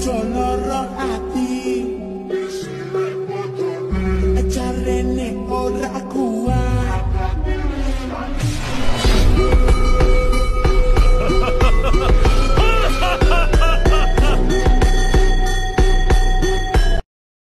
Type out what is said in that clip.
Jono roh ati Sampai potong Ajarin